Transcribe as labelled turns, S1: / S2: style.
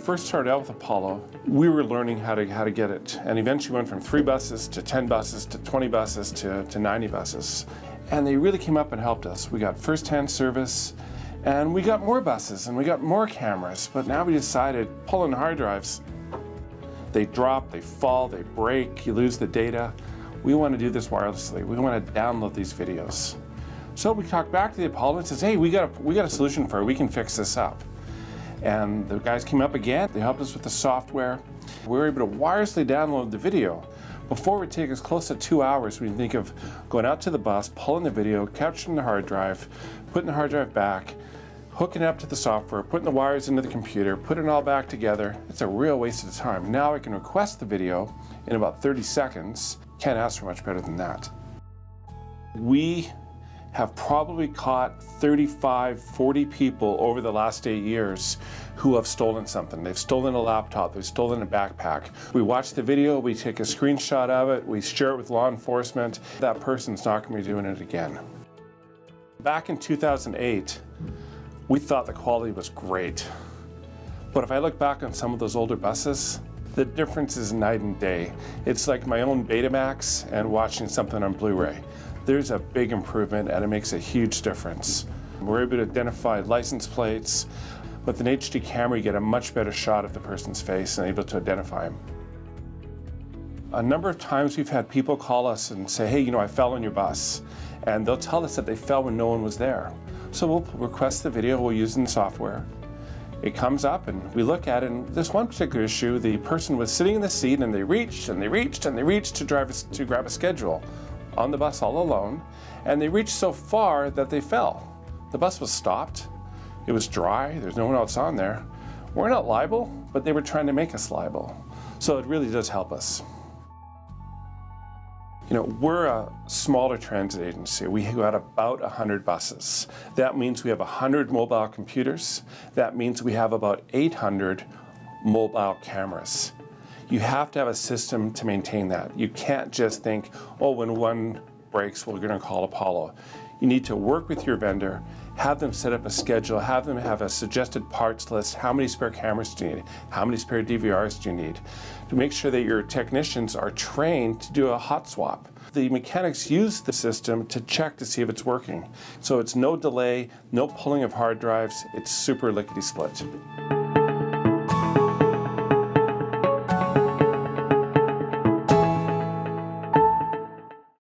S1: first started out with Apollo, we were learning how to, how to get it. And eventually went from three buses to 10 buses to 20 buses to, to 90 buses. And they really came up and helped us. We got first-hand service and we got more buses and we got more cameras. But now we decided pulling hard drives. They drop, they fall, they break, you lose the data. We want to do this wirelessly. We want to download these videos. So we talked back to the Apollo and says, hey, we got a, we got a solution for it. We can fix this up. And the guys came up again. They helped us with the software. We were able to wirelessly download the video. Before it would take us close to two hours, we think of going out to the bus, pulling the video, capturing the hard drive, putting the hard drive back, hooking it up to the software, putting the wires into the computer, putting it all back together. It's a real waste of time. Now I can request the video in about 30 seconds. Can't ask for much better than that. We have probably caught 35, 40 people over the last eight years who have stolen something. They've stolen a laptop, they've stolen a backpack. We watch the video, we take a screenshot of it, we share it with law enforcement. That person's not going to be doing it again. Back in 2008, we thought the quality was great. But if I look back on some of those older buses, the difference is night and day. It's like my own Betamax and watching something on Blu-ray there's a big improvement and it makes a huge difference. We're able to identify license plates. With an HD camera, you get a much better shot of the person's face and able to identify them. A number of times we've had people call us and say, hey, you know, I fell on your bus. And they'll tell us that they fell when no one was there. So we'll request the video, we'll use in the software. It comes up and we look at it, and this one particular issue, the person was sitting in the seat and they reached and they reached and they reached to, drive to grab a schedule on the bus all alone, and they reached so far that they fell. The bus was stopped. It was dry. There's no one else on there. We're not liable, but they were trying to make us liable. So it really does help us. You know, we're a smaller transit agency. We got about 100 buses. That means we have 100 mobile computers. That means we have about 800 mobile cameras. You have to have a system to maintain that. You can't just think, oh, when one breaks, we're going to call Apollo. You need to work with your vendor, have them set up a schedule, have them have a suggested parts list. How many spare cameras do you need? How many spare DVRs do you need? To make sure that your technicians are trained to do a hot swap. The mechanics use the system to check to see if it's working. So it's no delay, no pulling of hard drives, it's super lickety split.